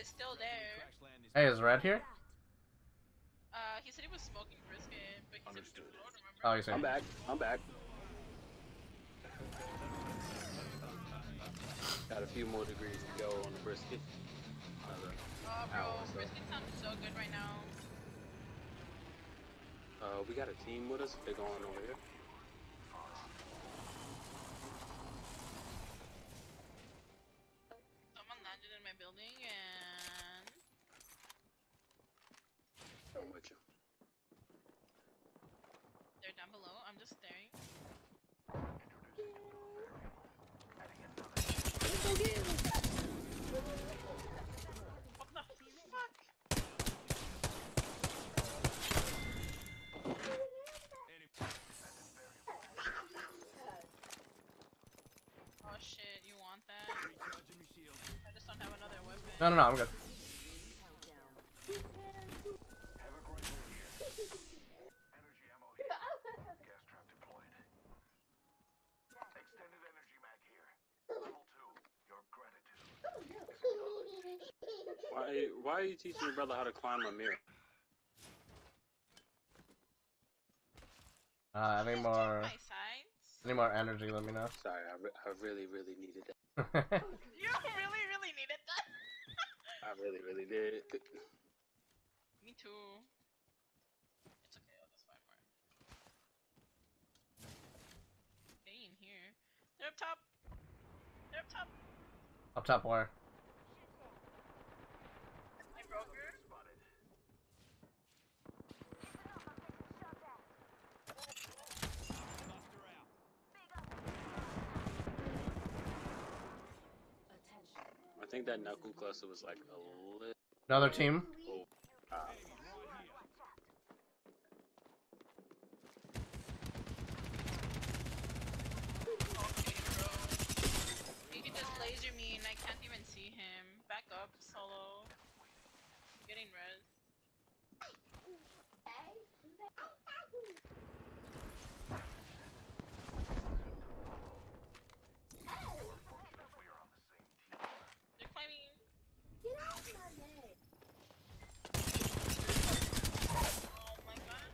is still there. Hey, is Red here? Uh, he said he was smoking brisket, but he said he don't remember. Oh, he's here. I'm back. I'm back. Got a few more degrees to go on the brisket. Another Oh, bro, hour, so. brisket sounds so good right now. Uh, we got a team with us. They're going over here. Just staring. Oh shit, you want that? I just don't have another weapon. No, no, no, I'm good. Why? Why are you teaching your brother how to climb a mirror? Uh, any more, check my sides. any more energy? Let me know. Sorry, I, re- I really, really needed that. You really, really needed that. I really, really did. Me too. It's okay, I'll just find more. Stay in here. They're up top. They're up top. Up top where? Think that knuckle cluster was like a little. Another team. Uh, Okay, can just laser me and I can't even see him. Back up, solo. I'm getting res. They're climbing. Oh my god.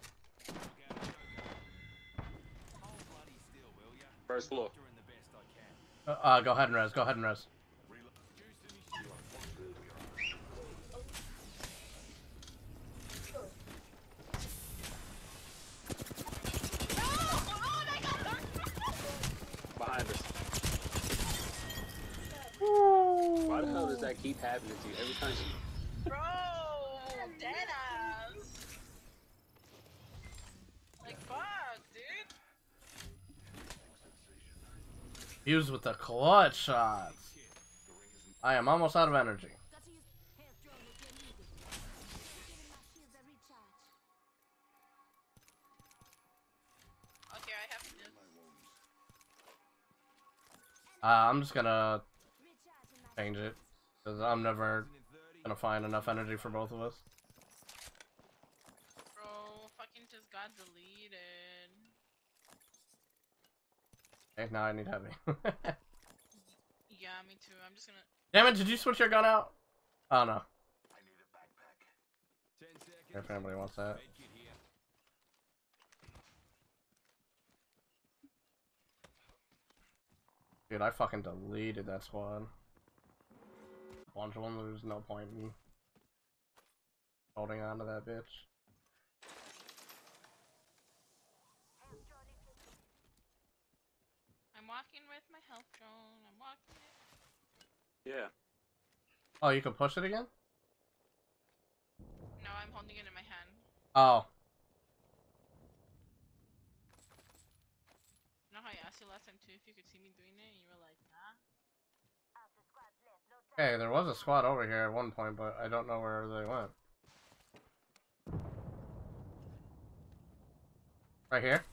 First floor. Uh, uh, go ahead and res. Go ahead and res. No! I got her! Behind us. Why the hell does that keep happening to you every time you? Bro, dead ass. Like fuck, dude. Fuse with the clutch shots. I am almost out of energy. Okay, I have this. Uh, I'm just gonna change it because I'm never gonna find enough energy for both of us. Bro, fucking just got deleted. Okay, now I need heavy. Yeah, me too. I'm just gonna. Damn it! Did you switch your gun out? Oh no. If anybody wants that. Dude, I fucking deleted that squad. Bunch of them, there's no point in holding on to that bitch. I'm walking with my health drone. I'm walking it. Yeah. Oh, you can push it again? No, I'm holding it in my hand. Oh. You know how I asked you last time too if you could see me doing it, and you were like, nah. Hey, there was a squad over here at one point, but I don't know where they went. Right here?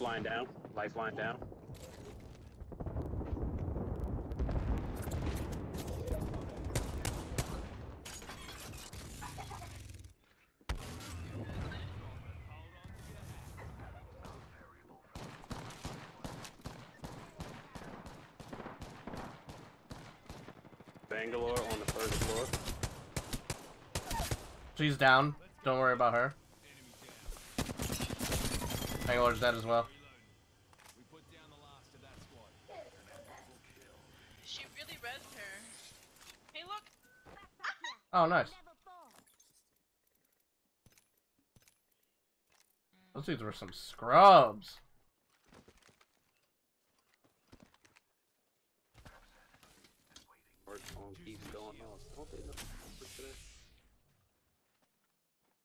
Lifeline down. Lifeline down. Bangalore on the first floor. She's down. Don't worry about her last of that squad. She really rezzed her. Hey, look. Oh, nice. Those dudes were some scrubs. Work phone keeps going off. Don't they know what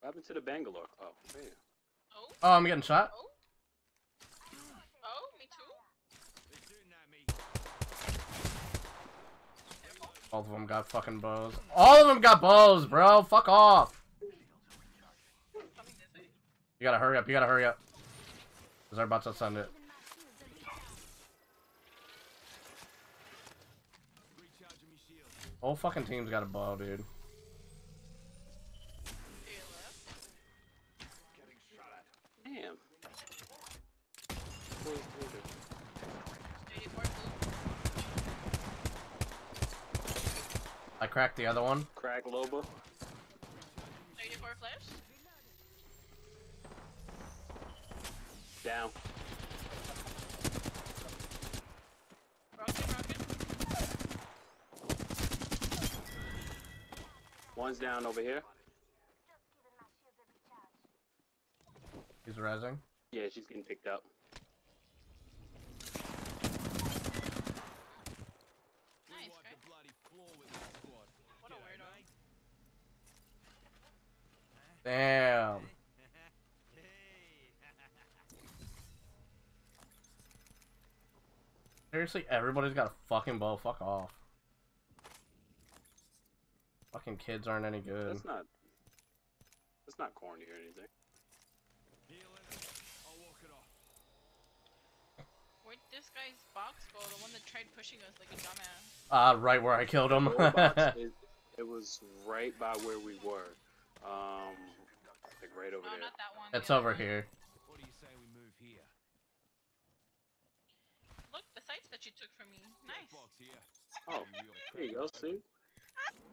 happened to the Bangalore? Oh, man. Oh, Oh, I'm getting shot. Oh, me too. They're shooting at me. Both of them got fucking bows. All of them got bows, bro. Fuck off. You gotta hurry up. You gotta hurry up. Cause they're about to send it. Whole fucking team's got a bow, dude. To your left. Damn. Boys, boys, 84 blue. I cracked the other one. Crack Loba. 84 flash. Down. Rocket, rocket. One's down over here. He's rezzing. Yeah, she's getting picked up. Nice, Wipe okay. the bloody floor with that squad. What a weirdo. Damn. Seriously, everybody's got a fucking bow. Fuck off. Fucking kids aren't any good. That's not. That's not corny or anything. Healing. I'll walk it off. Where'd this guy's box go? The one that tried pushing us like a dumbass. Uh, right where I killed him. Box, it, it was right by where we were. Um, like right over No, there. not that one. the it's over one. here. What do you say we move here? Look, the sights that you took from me. Nice. Box here. Oh, there you go. See.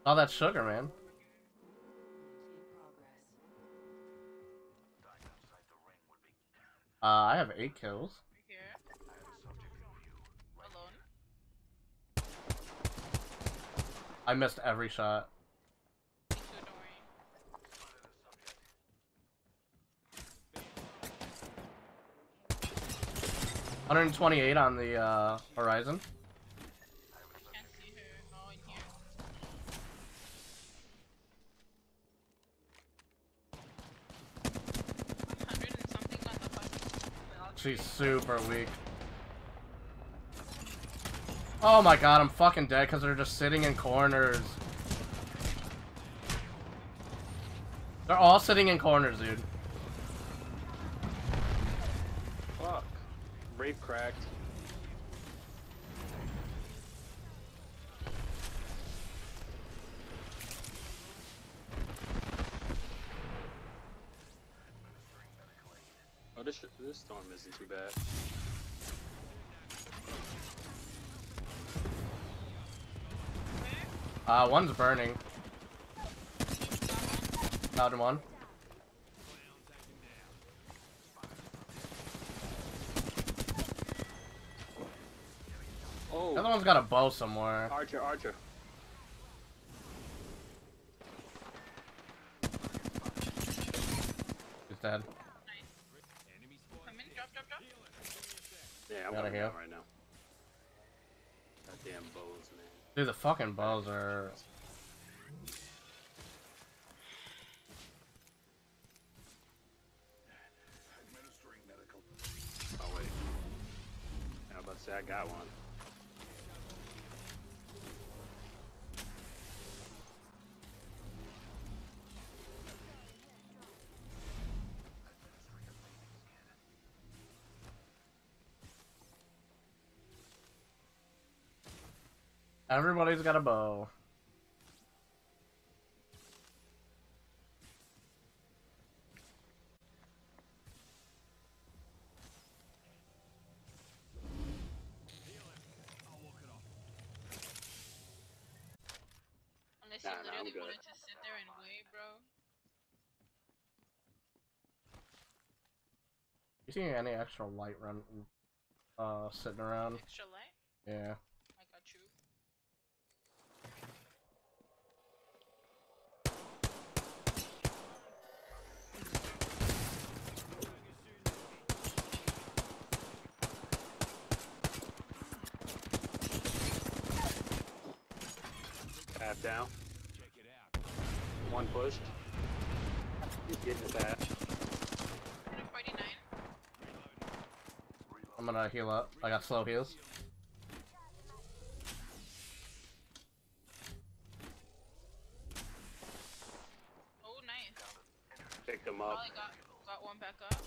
Oh, that's sugar, man. Uh, I have eight kills. Right here. Alone. I missed every shot. 128 on the uh, horizon. She's super weak. Oh my god, I'm fucking dead because they're just sitting in corners. They're all sitting in corners, dude. Brave cracked. Oh, this this storm isn't too bad. Uh, one's burning. Found one. Oh, The other one's got a bow somewhere. Archer, Archer. He's dead. Enemy spawn. Come in, drop, drop, drop. Yeah, I'm Gotta going heal. right now. Goddamn bows, man. Dude, the fucking bows are. Oh wait. I was about to say I got one. Everybody's got a bow. I'm really good. wanted to sit there and wait, bro. You see any extra light run, uh, sitting around? Extra light. Yeah. Down. Check it out. One pushed. He's getting his ass. 149. I'm gonna heal up. I got slow heals. Oh, nice. Picked him up. Probably got got one back up.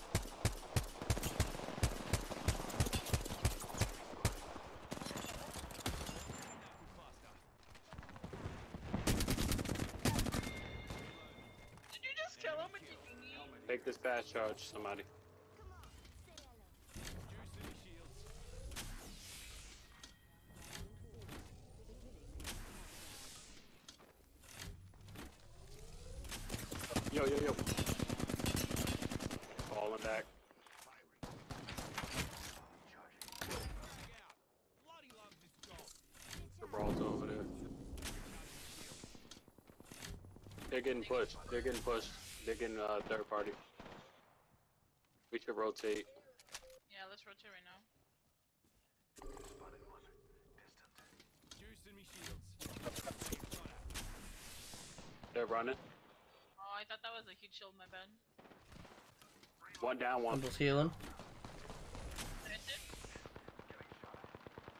Did you just kill him with your thingy? Take this fast charge, somebody. Yo, yo, yo. Falling back. This over there. They're getting pushed. They're getting pushed. They're getting uh, third party. We should rotate. Yeah, let's rotate right now. Juice in me shields. They're running. Oh, I thought that was a huge shield. My bad. One down, I'm one. just healing. Finished it?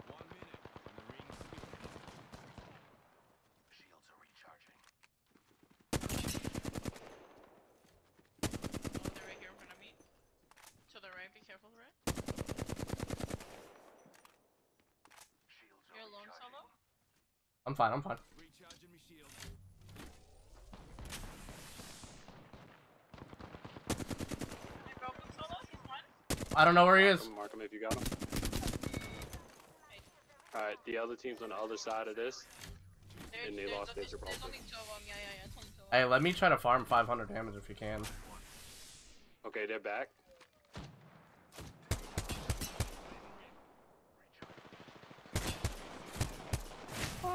One minute and the ring's spinning. Oh, they're right here in front of me. To the right. Be careful, right? You're alone, solo. I'm fine. I'm fine. Recharging me shields. I broke him, solo. He's one. I don't know where he is. Him, mark him if you got him. Alright, the other team's on the other side of this. There, And they lost their only, there's Gibraltar. only two of them. Yeah, yeah, yeah. It's only two of Hey, let me try to farm 500 damage if you can. Okay, they're back.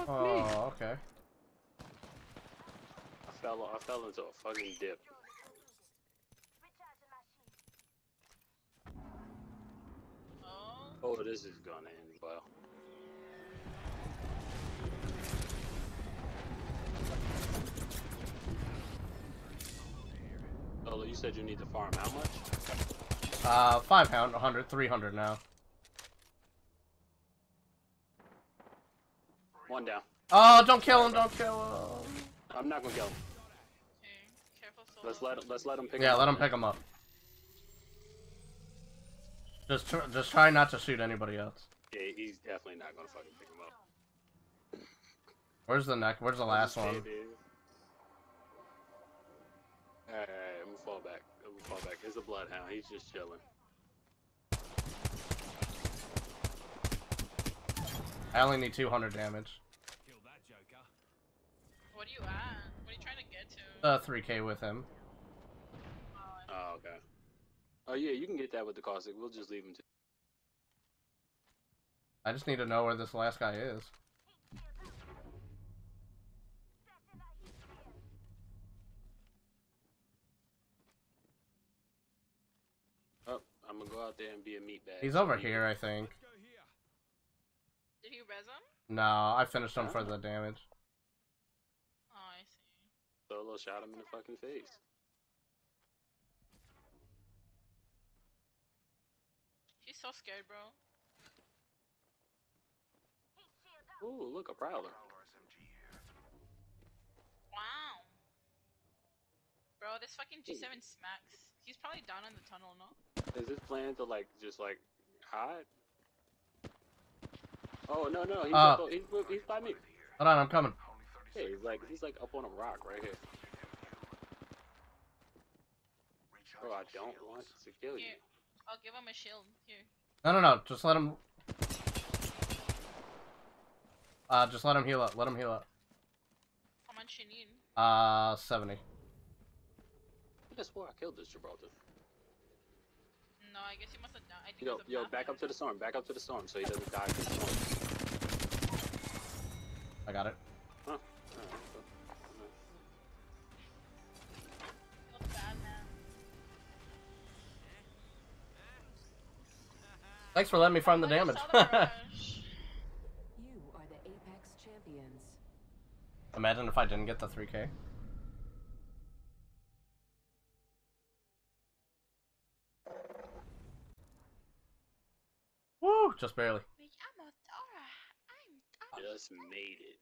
Oh, okay. I fell, I fell into a fucking dip. Oh. Oh, this is gonna end well. Solo, you said you need to farm how much? Uh, 5 pound, 100, 300 now. One down. Oh, don't kill him, don't kill him. I'm not gonna kill him. Okay. Careful. Let's let let's let him pick. Yeah, him let him pick him up. Just, tr just try not to shoot anybody else. Yeah, he's definitely not gonna fucking pick him up. Where's the neck? Where's the last one? Alright, alright, I'm gonna fall back. I'm gonna fall back. Here's a bloodhound. He's just chilling. I only need 200 damage. Kill. What are you at? What are you trying to get to? Uh, 3k with him. Oh, I- Oh, okay. Oh yeah, you can get that with the caustic. We'll just leave him to. I just need to know where this last guy is. Oh, I'm gonna go out there and be a meatbag. He's over here, I think. Let's go here. Did he res him? No, I finished him for the damage. Solo shot him in the fucking face. He's so scared, bro. Ooh, look a prowler. Wow. Bro, this fucking G7 smacks. He's probably down in the tunnel, no? Is this plan to like just like hide? Oh no no he's Uh. up, he's, he's by me. Hold on, I'm coming. Hey, he's like he's like up on a rock right here. Bro, I don't want to kill you. Here, I'll give him a shield. Here. No, no, no. Just let him. Uh, just let him heal up. Let him heal up. How much you need? Uh, seventy. I just swore I killed this Gibraltar. No, I guess he must have died. I yo, yo, back up to the storm. Back up to the storm so he doesn't die. I got it. Thanks for letting me find the damage. you are the Apex champions. Imagine if I didn't get the 3K. Woo! Just barely. Just made it.